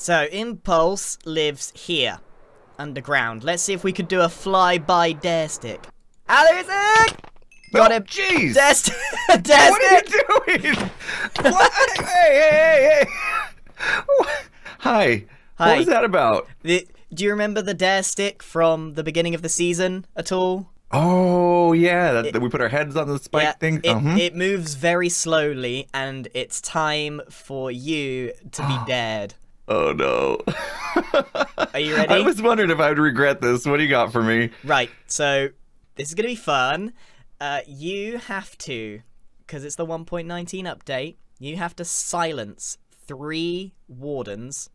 So, Impulse lives here, underground. Let's see if we could do a fly-by dare stick. Alex! Got him. Jeez. Dare, st- dare What are you doing? what? Hey, hey, hey, hey. Hi. Hi. What was that about? The- do you remember the dare stick from the beginning of the season at all? Oh, yeah. That, that we put our heads on the spike thing. It, uh-huh. it moves very slowly, and it's time for you to be dared. Oh, no. Are you ready? I was wondering if I would regret this. What do you got for me? Right, so this is going to be fun. Uh, you have to, because it's the 1.19 update, you have to silence three wardens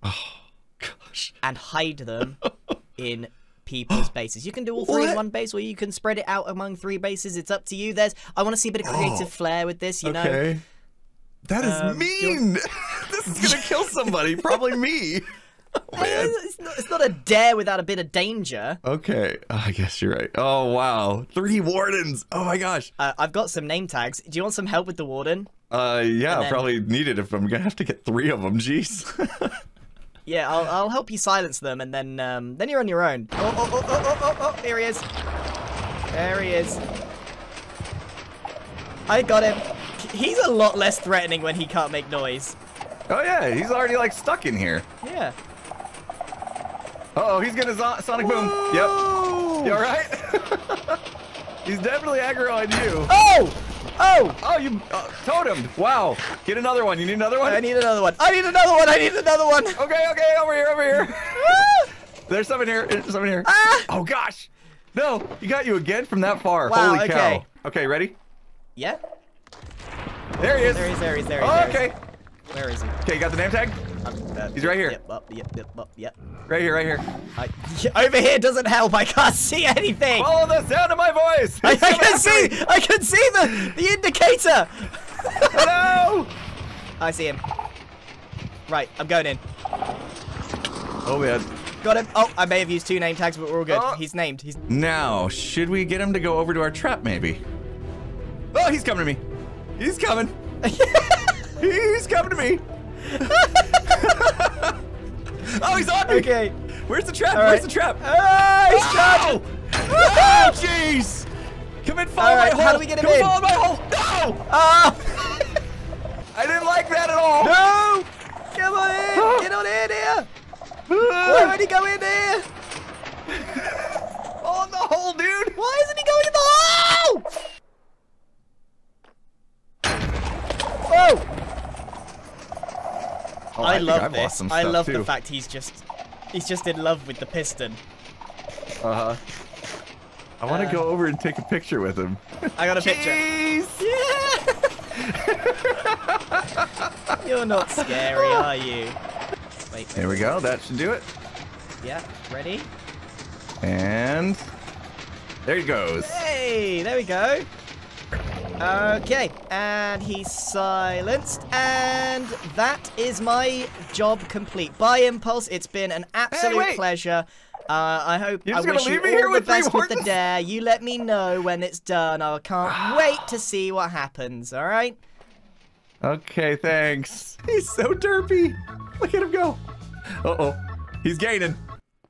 Gosh. and hide them in people's bases. You can do all three in one base, or you can spread it out among three bases. It's up to you. There's, I want to see a bit of creative Oh. flair with this. You know, okay. That is Um, mean. going to kill somebody. Probably me. Oh, man. it's not, it's not a dare without a bit of danger. Okay, I guess you're right. Oh wow, three wardens. Oh my gosh. Uh, I've got some name tags. Do you want some help with the warden? Uh, yeah, then- probably need it if I'm gonna have to get three of them. Jeez. Yeah, I'll, I'll help you silence them, and then um, then you're on your own. Oh, oh, oh, oh, oh, oh, oh, here he is. There he is. I got him. He's a lot less threatening when he can't make noise. Oh yeah, he's already like stuck in here. Yeah. Uh oh, he's gonna zo- sonic boom. Yep. You all right? he's definitely aggro on you. Oh! Oh! Oh, you uh, totemed. Wow. Get another one. You need another one? I need another one. I need another one. I need another one. Okay, okay, over here, over here. There's some in here. There's some in here. Ah! Oh gosh. No, he got you again from that far. Wow, Holy cow. okay. Okay, ready? Yeah. There he is. There he is. There he is. There he is. Oh, there he is. okay. Where is he? Okay, you got the name tag? Uh, He's right here. Yep. Up. Yep. Yep. Up. Yep. Right here, right here. I, over here doesn't help. I can't see anything. Follow the sound of my voice. I, I can see. me. I can see the the indicator. Hello. I see him. Right, I'm going in. Oh man. Got him. Oh, I may have used two name tags, but we're all good. Oh. He's named. He's. Now, should we get him to go over to our trap, maybe? Oh, he's coming to me. He's coming. he's coming to me. oh, he's on me. Okay. Where's the trap? All Where's the trap? Ah, he's charging. Oh, jeez! Come in, follow right, my hole. how do we get him Come in? follow my hole. No! Ah! I didn't like that at all. no! Come on in. Get on in here. Why would he go in there? Oh, in the hole, dude. Why isn't he going in the hole? Oh! Oh, I, think love I've this. lost some I love too. the fact he's just he's just in love with the piston. Uh huh. I want to Uh, go over and take a picture with him. I got a picture. Jeez. Yeah. You're not scary, are you? Wait. There we go. That should do it. Yeah. Ready? And there he goes. Hey, there we go. Okay, and he's silenced, and that is my job complete. Bye impulse, it's been an absolute wait. pleasure. Uh, I hope You're I wish you me all here the with best with the dare. You let me know when it's done. I can't wait to see what happens. All right. Okay, thanks. He's so derpy. Look at him go. Uh oh. He's gaining.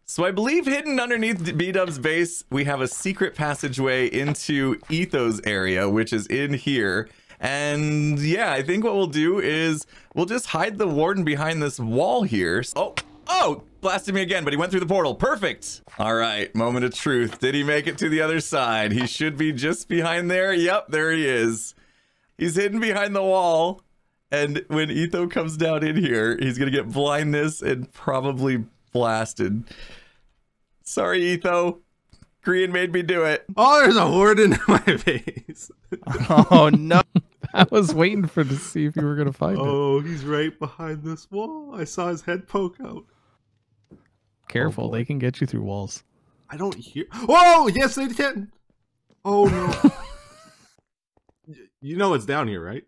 So I believe hidden underneath B-Dub's base, we have a secret passageway into Etho's area, which is in here. And yeah, I think what we'll do is we'll just hide the warden behind this wall here. Oh, oh, blasted me again, but he went through the portal. Perfect. All right, moment of truth. Did he make it to the other side? He should be just behind there. Yep, there he is. He's hidden behind the wall. And when Etho comes down in here, he's gonna get blindness and probably blasted. Sorry, Etho. Grian made me do it. Oh, there's a horde in my face. Oh no! I was waiting for to see if you were gonna find it. Oh, he's right behind this wall. I saw his head poke out. Careful, oh, boy. they can get you through walls. I don't hear. Oh, yes, they can. Oh no. You know it's down here, right?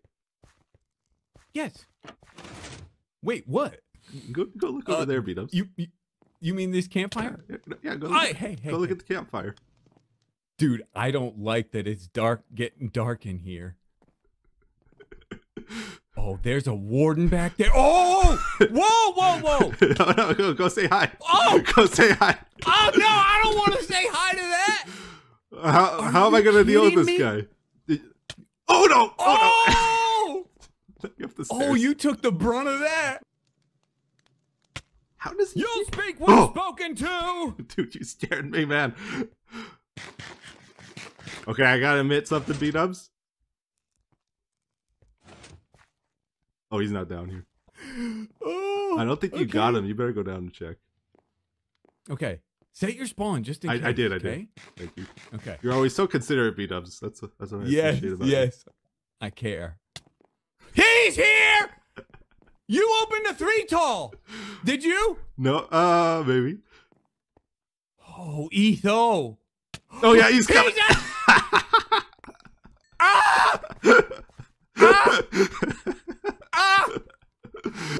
Yes. Wait, what? Go, go look Uh, over there, beat You, you you mean this campfire? Yeah, yeah, go. Look, hey, hey, go look hey. at the campfire. Dude, I don't like that it's dark getting dark in here. Oh there's a warden back there. Oh! Whoa, whoa, whoa! no, no, go, go say hi. Oh! Go say hi. Oh no, I don't want to say hi to that. How, how am I gonna deal with this me? guy? Oh no! Oh Oh! no! The Oh, you took the brunt of that. How does he? You'll speak when Oh. spoken to. Dude, you scared me, man. Okay, I gotta admit something, B Dubs. Oh, he's not down here. Oh, I don't think you okay. got him. You better go down and check. Okay, set your spawn just in I- case. I did, I did. okay? Thank you. Okay. You're always so considerate, B Dubs. That's that's what I Yes, appreciate about you. yes. I care. He's here. You opened the three tall. Did you? No, uh, maybe. Oh, Etho. Oh yeah, he's coming. He's ah! Ah! Ah!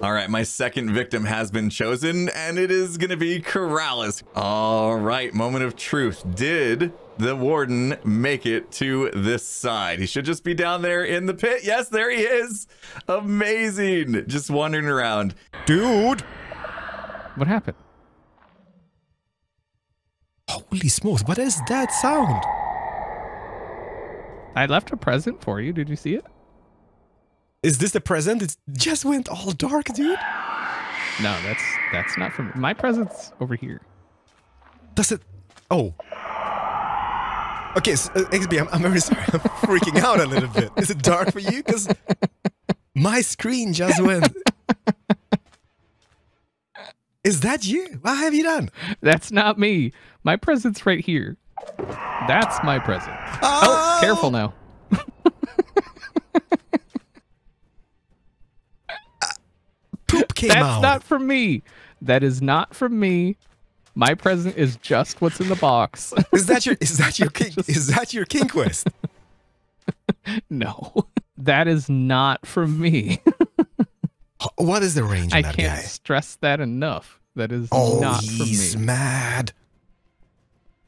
All right, my second victim has been chosen, and it is going to be Keralis. All right, moment of truth. Did the warden make it to this side? He should just be down there in the pit. Yes, there he is. Amazing. Just wandering around. Dude! What happened? Holy smokes, what is that sound? I left a present for you. Did you see it? Is this the present? It just went all dark, dude. No, that's that's not from my present's over here. Does it? Oh. Okay, so, uh, XB, I'm, I'm very sorry. I'm freaking out a little bit. Is it dark for you? Because my screen just went. Is that you? What have you done? That's not me. My present's right here. That's my present. Oh, careful now. Poop came That's out. not from me. That is not from me. My present is just what's in the box. Is that your? Is that your king? Is that your king quest? no, that is not from me. What is the range I on that can't guy? stress that enough. That is Oh, not from he's mad.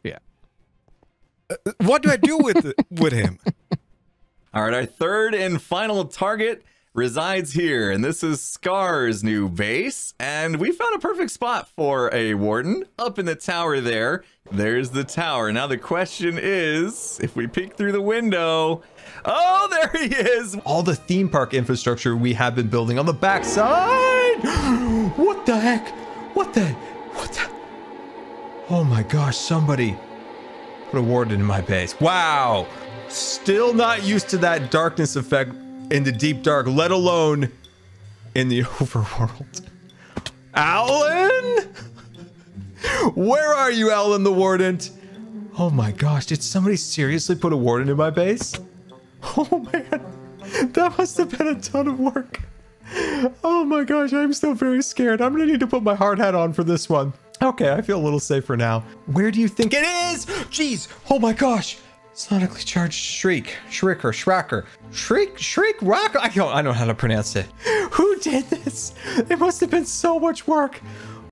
Yeah. Uh, What do I do with with him? All right, our third and final target resides here, and this is Scar's new base. And we found a perfect spot for a warden up in the tower there. There's the tower. Now the question is, if we peek through the window, oh, there he is. all the theme park infrastructure we have been building on the backside. what the heck? What the? What the? Oh my gosh! Somebody put a warden in my base. Wow. Still not used to that darkness effect in the deep dark, let alone in the overworld. Alan, where are you, Alan the warden? Oh my gosh! Did somebody seriously put a warden in my base? Oh man, that must have been a ton of work. Oh my gosh, I'm still very scared. I'm gonna need to put my hard hat on for this one. Okay, I feel a little safer now. Where do you think it is? Jeez, oh my gosh. Sonically charged shriek, shrieker, shracker, shriek, shriek, rock. I don't, I don't know how to pronounce it. Who did this? It must have been so much work.